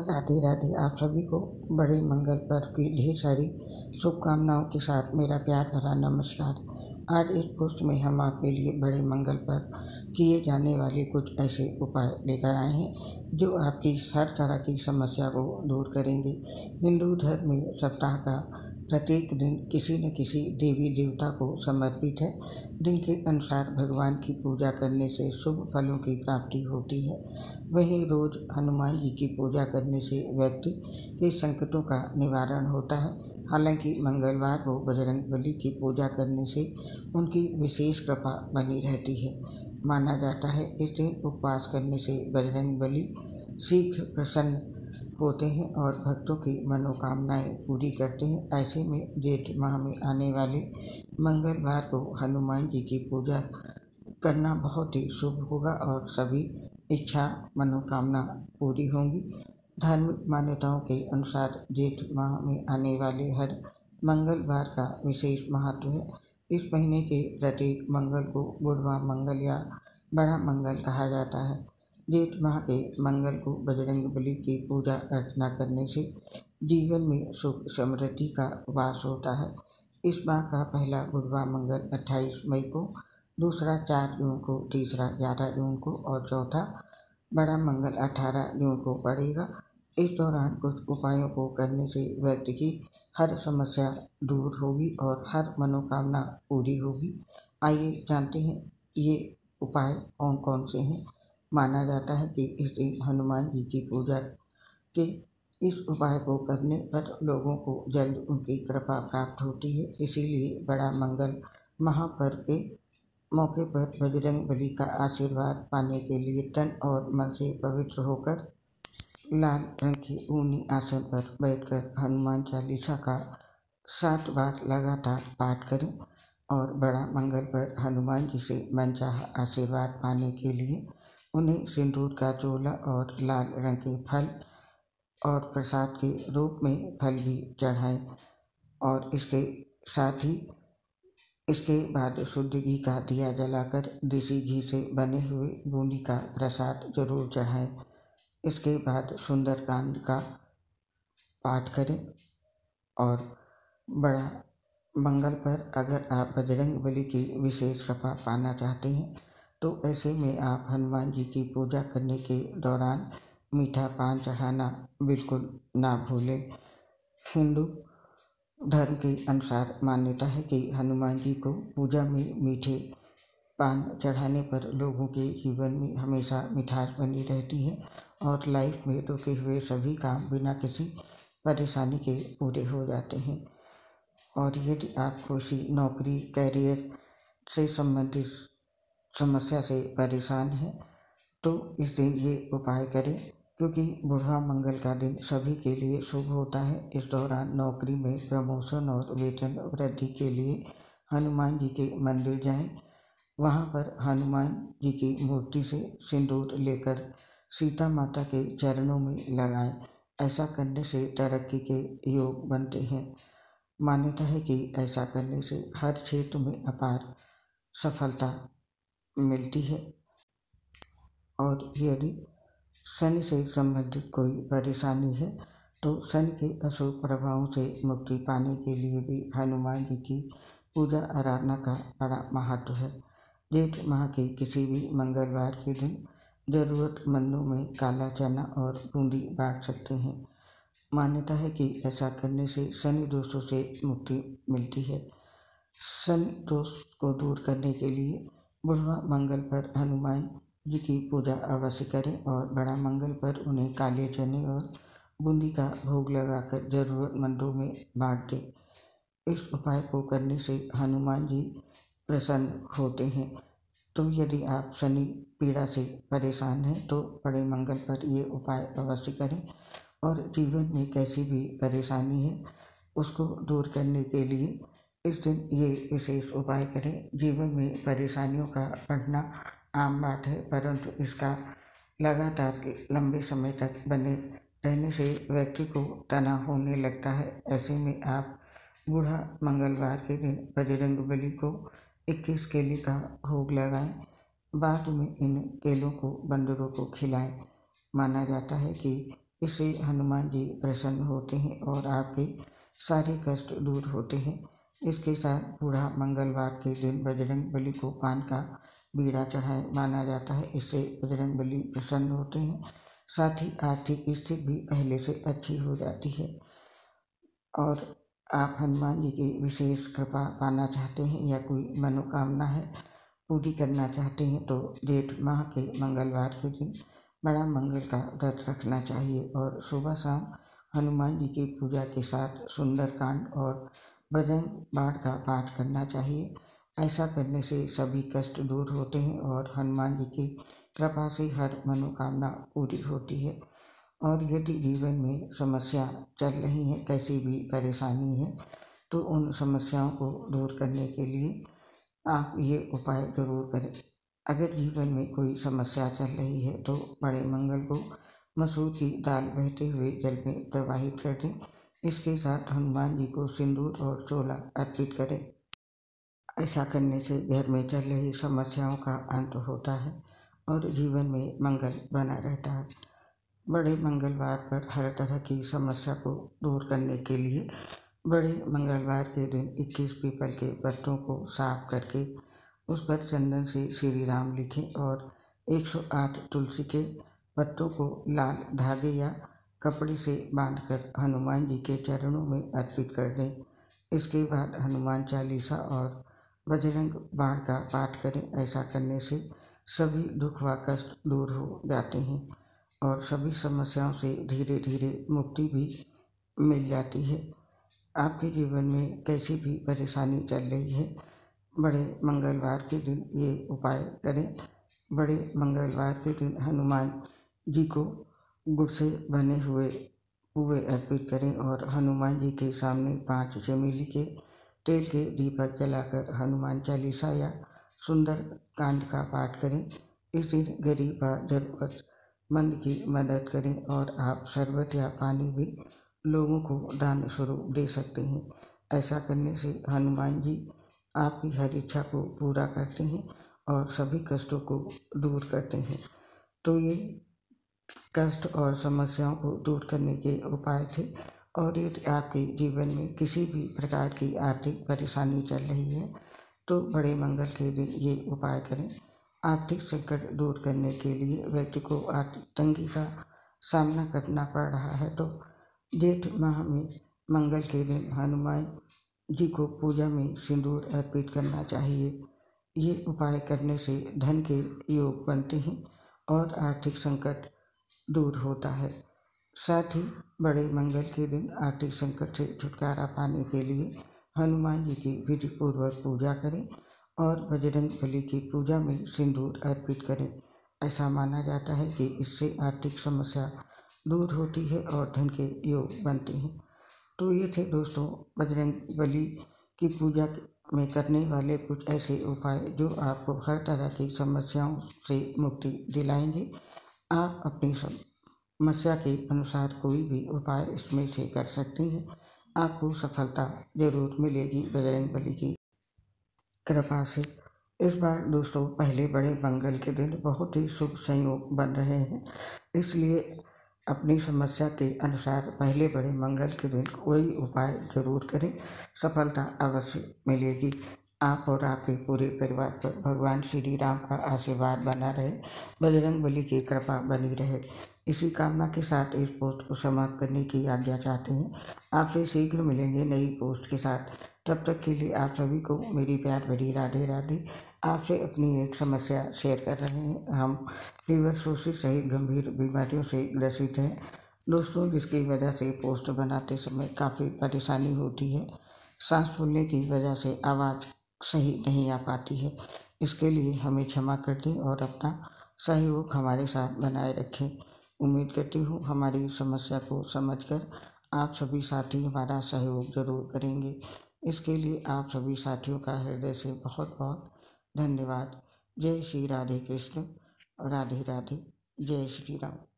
राधे राधे, आप सभी को बड़े मंगल पर्व की ढेर सारी शुभकामनाओं के साथ मेरा प्यार भरा नमस्कार। आज इस पोस्ट में हम आपके लिए बड़े मंगल पर किए जाने वाले कुछ ऐसे उपाय लेकर आए हैं, जो आपकी हर तरह की समस्या को दूर करेंगे। हिंदू धर्म में सप्ताह का प्रत्येक दिन किसी न किसी देवी देवता को समर्पित है। जिनके अनुसार भगवान की पूजा करने से शुभ फलों की प्राप्ति होती है। वहीं रोज हनुमान जी की पूजा करने से व्यक्ति के संकटों का निवारण होता है। हालाँकि मंगलवार को बजरंग बली की पूजा करने से उनकी विशेष कृपा बनी रहती है। माना जाता है, इस दिन उपवास करने से बजरंग बली शीघ्र प्रसन्न होते हैं और भक्तों की मनोकामनाएँ पूरी करते हैं। ऐसे में जेठ माह में आने वाले मंगलवार को हनुमान जी की पूजा करना बहुत ही शुभ होगा और सभी इच्छा मनोकामना पूरी होंगी। धार्मिक मान्यताओं के अनुसार जेठ माह में आने वाले हर मंगलवार का विशेष महत्व है। इस महीने के प्रत्येक मंगल को बुढ़वा मंगल या बड़ा मंगल कहा जाता है। जेठ माह के मंगल को बजरंग बली की पूजा अर्चना करने से जीवन में सुख समृद्धि का वास होता है। इस माह का पहला बुधवार मंगल 28 मई को, दूसरा चार जून को, तीसरा ग्यारह जून को और चौथा बड़ा मंगल 18 जून को पड़ेगा। इस दौरान कुछ उपायों को करने से व्यक्ति की हर समस्या दूर होगी और हर मनोकामना पूरी होगी। आइए जानते हैं ये उपाय कौन कौन से हैं। माना जाता है कि इस दिन हनुमान जी की पूजा के इस उपाय को करने पर लोगों को जल्द उनकी कृपा प्राप्त होती है। इसीलिए बड़ा मंगल महापर्व के मौके पर बजरंग बली का आशीर्वाद पाने के लिए तन और मन से पवित्र होकर लाल रंग के ऊनी आसन पर बैठकर हनुमान चालीसा का सात बार लगातार पाठ करें और बड़ा मंगल पर हनुमान जी से मनचाह आशीर्वाद पाने के लिए उन्हें सिंदूर का चोला और लाल रंग के फल और प्रसाद के रूप में फल भी चढ़ाएँ और इसके साथ ही इसके बाद शुद्ध घी का दिया जलाकर देसी घी से बने हुए बूंदी का प्रसाद ज़रूर चढ़ाएँ। इसके बाद सुंदरकांड का पाठ करें और बड़ा मंगल पर अगर आप बजरंग बली की विशेष कृपा पाना चाहते हैं तो ऐसे में आप हनुमान जी की पूजा करने के दौरान मीठा पान चढ़ाना बिल्कुल ना भूलें। हिंदू धर्म के अनुसार मान्यता है कि हनुमान जी को पूजा में मीठे पान चढ़ाने पर लोगों के जीवन में हमेशा मिठास बनी रहती है और लाइफ में रुके हुए सभी काम बिना किसी परेशानी के पूरे हो जाते हैं। और यदि आप किसी नौकरी, कैरियर से संबंधित समस्या से परेशान हैं तो इस दिन ये उपाय करें, क्योंकि बुढ़वा मंगल का दिन सभी के लिए शुभ होता है। इस दौरान नौकरी में प्रमोशन और वेतन वृद्धि के लिए हनुमान जी के मंदिर जाएँ। वहाँ पर हनुमान जी की मूर्ति से सिंदूर लेकर सीता माता के चरणों में लगाएँ। ऐसा करने से तरक्की के योग बनते हैं। मान्यता है कि ऐसा करने से हर क्षेत्र में अपार सफलता मिलती है। और यदि शनि से संबंधित कोई परेशानी है तो शनि के अशुभ प्रभावों से मुक्ति पाने के लिए भी हनुमान जी की पूजा आराधना का बड़ा महत्व है। जेठ माह के किसी भी मंगलवार के दिन ज़रूरतमंदों में काला चना और बूंदी बांट सकते हैं। मान्यता है कि ऐसा करने से शनि दोषों से मुक्ति मिलती है। शनि दोष को दूर करने के लिए बुढ़वा मंगल पर हनुमान जी की पूजा अवश्य करें और बड़ा मंगल पर उन्हें काले चने और बूंदी का भोग लगाकर ज़रूरतमंदों में बांट दें। इस उपाय को करने से हनुमान जी प्रसन्न होते हैं। तो यदि आप शनि पीड़ा से परेशान हैं तो बड़े मंगल पर ये उपाय अवश्य करें और जीवन में कैसी भी परेशानी है, उसको दूर करने के लिए इस दिन ये विशेष उपाय करें। जीवन में परेशानियों का बढ़ना आम बात है, परंतु इसका लगातार लंबे समय तक बने रहने से व्यक्ति को तनाव होने लगता है। ऐसे में आप बूढ़ा मंगलवार के दिन बजरंग बली को इक्कीस केले का भोग लगाएँ। बाद में इन केलों को बंदरों को खिलाएँ। माना जाता है कि इससे हनुमान जी प्रसन्न होते हैं और आपके सारे कष्ट दूर होते हैं। इसके साथ बूढ़ा मंगलवार के दिन बजरंग बली को पान का बीड़ा चढ़ाए माना जाता है। इससे बजरंग बली प्रसन्न होते हैं। साथ ही आर्थिक स्थिति भी पहले से अच्छी हो जाती है। और आप हनुमान जी की विशेष कृपा पाना चाहते हैं या कोई मनोकामना है, पूरी करना चाहते हैं तो जेठ माह के मंगलवार के दिन बड़ा मंगल का व्रत रखना चाहिए। और सुबह शाम हनुमान जी की पूजा के साथ सुंदर कांड और भजन बाढ़ का पाठ करना चाहिए। ऐसा करने से सभी कष्ट दूर होते हैं और हनुमान जी की कृपा से हर मनोकामना पूरी होती है। और यदि जीवन में समस्या चल रही है, कैसी भी परेशानी है तो उन समस्याओं को दूर करने के लिए आप ये उपाय ज़रूर करें। अगर जीवन में कोई समस्या चल रही है तो बड़े मंगल को मसूर की दाल बहते हुए जल में प्रवाहित कर दें। इसके साथ हनुमान जी को सिंदूर और चोला अर्पित करें। ऐसा करने से घर में चल रही समस्याओं का अंत होता है और जीवन में मंगल बना रहता है। बड़े मंगलवार पर हर तरह की समस्या को दूर करने के लिए बड़े मंगलवार के दिन इक्कीस पीपल के पत्तों को साफ़ करके उस पर चंदन से श्री राम लिखें और 108 तुलसी के पत्तों को लाल धागे या कपड़े से बांधकर हनुमान जी के चरणों में अर्पित कर दें। इसके बाद हनुमान चालीसा और बजरंग बाण का पाठ करें। ऐसा करने से सभी दुख व कष्ट दूर हो जाते हैं और सभी समस्याओं से धीरे धीरे मुक्ति भी मिल जाती है। आपके जीवन में कैसी भी परेशानी चल रही है, बड़े मंगलवार के दिन ये उपाय करें। बड़े मंगलवार के दिन हनुमान जी को गुड़ से बने हुए पुए अर्पित करें और हनुमान जी के सामने पाँच चमेली के तेल के दीपक जलाकर हनुमान चालीसा या सुंदर कांड का पाठ करें। इस दिन गरीब व जरूरतमंद की मदद करें और आप शरबत या पानी भी लोगों को दान स्वरूप दे सकते हैं। ऐसा करने से हनुमान जी आपकी हर इच्छा को पूरा करते हैं और सभी कष्टों को दूर करते हैं। तो ये कष्ट और समस्याओं को दूर करने के उपाय थे और यदि आपके जीवन में किसी भी प्रकार की आर्थिक परेशानी चल रही है तो बड़े मंगल के दिन ये उपाय करें। आर्थिक संकट दूर करने के लिए व्यक्ति को आर्थिक तंगी का सामना करना पड़ रहा है तो जेठ माह में मंगल के दिन हनुमान जी को पूजा में सिंदूर अर्पित करना चाहिए। ये उपाय करने से धन के योग बनते हैं और आर्थिक संकट दूर होता है। साथ ही बड़े मंगल के दिन आर्थिक संकट से छुटकारा पाने के लिए हनुमान जी की विधि पूर्वक पूजा करें और बजरंग बली की पूजा में सिंदूर अर्पित करें। ऐसा माना जाता है कि इससे आर्थिक समस्या दूर होती है और धन के योग बनते हैं। तो ये थे दोस्तों बजरंग बली की पूजा में करने वाले कुछ ऐसे उपाय जो आपको हर तरह की समस्याओं से मुक्ति दिलाएँगे। आप अपनी समस्या के अनुसार कोई भी उपाय इसमें से कर सकते हैं। आपको सफलता ज़रूर मिलेगी बजरंग बली की कृपा से। इस बार दोस्तों, पहले बड़े मंगल के दिन बहुत ही शुभ संयोग बन रहे हैं। इसलिए अपनी समस्या के अनुसार पहले बड़े मंगल के दिन कोई उपाय ज़रूर करें। सफलता अवश्य मिलेगी। आप और आपके पूरे परिवार पर भगवान श्री राम का आशीर्वाद बना रहे। बजरंग बली की कृपा बनी रहे। इसी कामना के साथ इस पोस्ट को समाप्त करने की आज्ञा चाहते हैं। आपसे शीघ्र मिलेंगे नई पोस्ट के साथ। तब तक के लिए आप सभी को मेरी प्यार भरी राधे राधे। आपसे अपनी एक समस्या शेयर कर रहे हैं। हम फीवर सोसिस सहित गंभीर बीमारियों से ग्रसित हैं। दोस्तों, जिसकी वजह से पोस्ट बनाते समय काफ़ी परेशानी होती है। सांस फूलने की वजह से आवाज़ सही नहीं आ पाती है। इसके लिए हमें क्षमा कर दें और अपना सहयोग हमारे साथ बनाए रखें। उम्मीद करती हूँ हमारी समस्या को समझकर आप सभी साथी हमारा सहयोग ज़रूर करेंगे। इसके लिए आप सभी साथियों का हृदय से बहुत बहुत धन्यवाद। जय श्री राधे कृष्ण। राधे राधे। जय श्री राम।